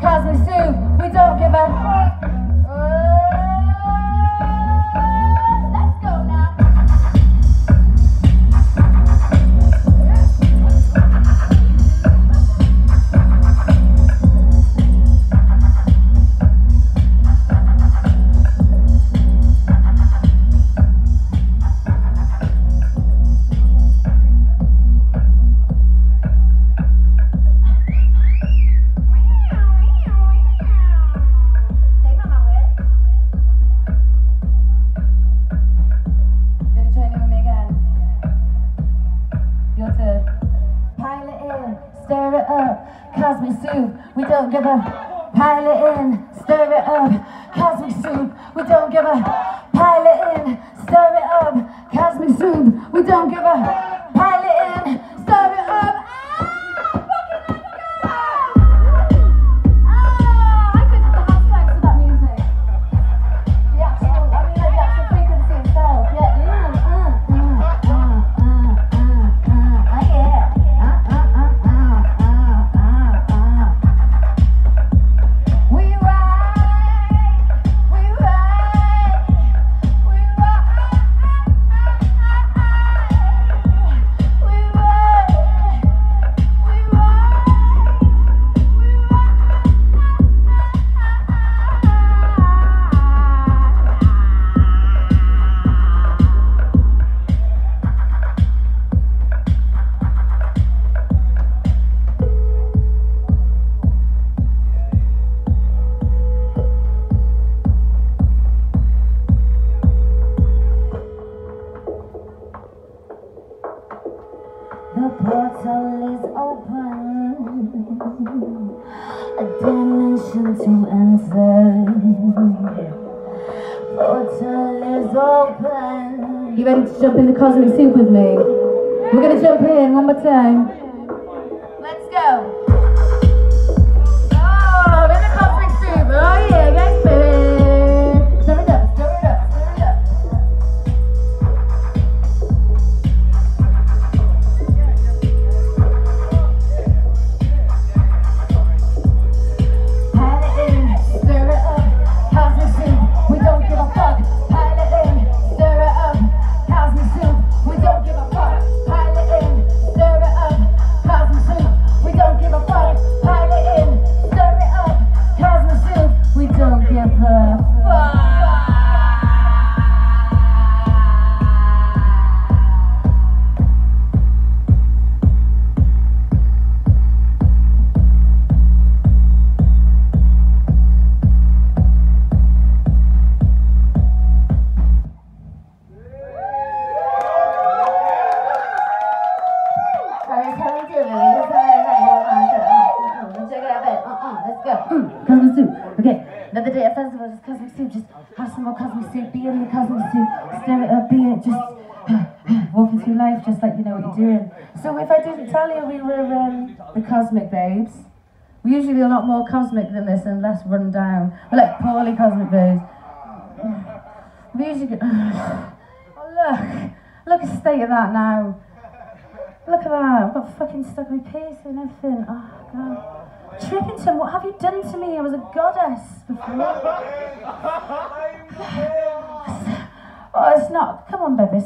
Cosmic soup, we don't give a. stir it up. Cosmic soup, we don't give a. Pile it in, stir it up. Cosmic soup, we don't give a. Pile it in, stir it up. Cosmic soup, we don't give a. portal is open, a dimension to enter. Portal is open. You ready to jump in the cosmic soup with me? We're gonna jump in one more time. Let's go. Oh, in the cosmic soup. Oh yeah, soup. Okay, another day at festival, just cosmic soup. Just have some more cosmic soup. Be in the cosmic soup. Stir it up. Be it. Just walking through life, just like you know what you're doing. So if I didn't tell you we were um, the Cosmic Babes, we're usually a lot more cosmic than this and less run down. We're like poorly cosmic babes. We usually get. Oh look, look at the state of that now. Look at that. I've got fucking stuck in my piercing and everything. Oh, God. Tripington, what have you done to me? I was a goddess before. oh, it's not. Come on, baby.